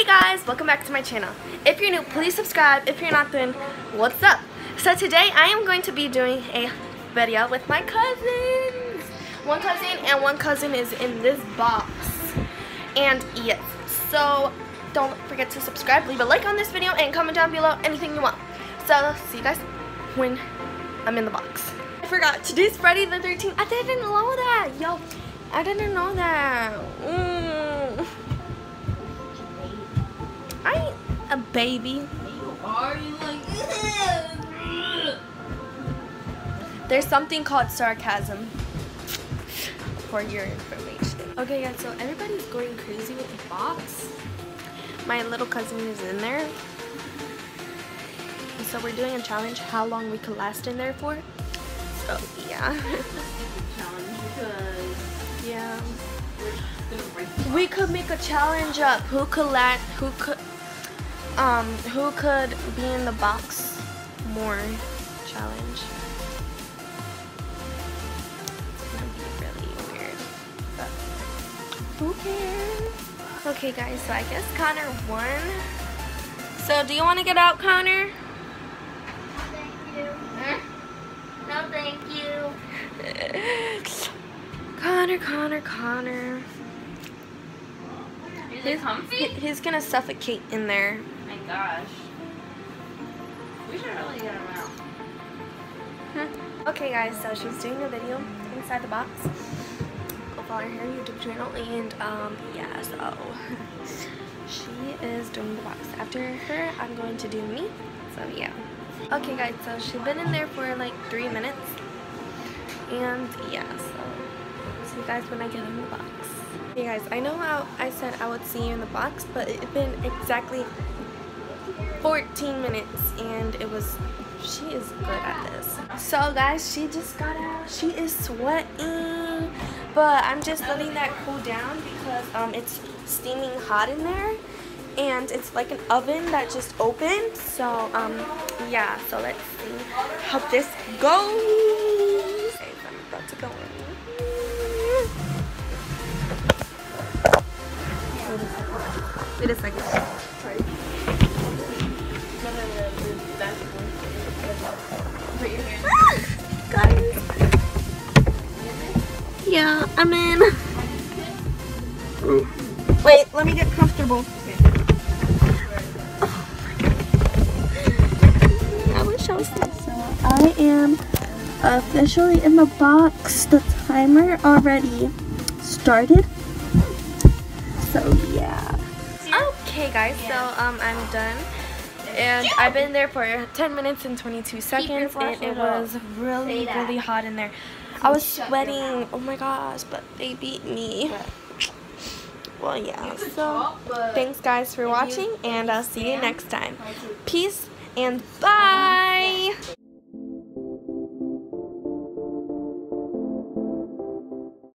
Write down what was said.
Hey guys, welcome back to my channel. If you're new, please subscribe. If you're not, then what's up? So today I am going to be doing a video with my cousins. One cousin and one cousin is in this box. And yes, so don't forget to subscribe, leave a like on this video, and comment down below anything you want. So see you guys when I'm in the box. I forgot, today's Friday the 13th. I didn't know that, yo. I didn't know that. Mm. Baby. Are you like? There's something called sarcasm for your information. Okay guys, so everybody's going crazy with the box. My little cousin is in there. And so we're doing a challenge how long we could last in there for. So yeah. Yeah. we're just gonna break We could make a challenge up. Who could last who could um who could be in the box more challenge. It's gonna be really weird. But who cares? Okay guys, so I guess Connor won. So do you wanna get out, Connor? No, thank you. Connor, Connor, Connor. Is He's, he's gonna suffocate in there. My gosh. We should really get out. Okay guys, so she's doing a video inside the box. Go follow her YouTube channel and um yeah, so she is doing the box. After her, I'm going to do me. So yeah. Okay guys, so she's been in there for like three minutes. And yeah, so see you guys when I get in the box. Hey guys, I know how I said I would see you in the box, but it's been exactly 14 minutes and it was she is good at this. So guys she just got out. She is sweating but i'm just letting that cool down because um it's steaming hot in there and it's like an oven that just opened. So um yeah so let's see how this goes. Okay, i'm about to go in. Wait a second Put your hand. guys yeah i'm in Wait, let me get comfortable. I wish I was still. So I am officially in the box. The timer already started. So yeah. Okay guys, so um I'm done. And I've been there for 10 minutes and 22 seconds and it was really, really hot in there. I was sweating, oh my gosh, but they beat me. Well, yeah, so thanks guys for watching and I'll see you next time. Peace and bye!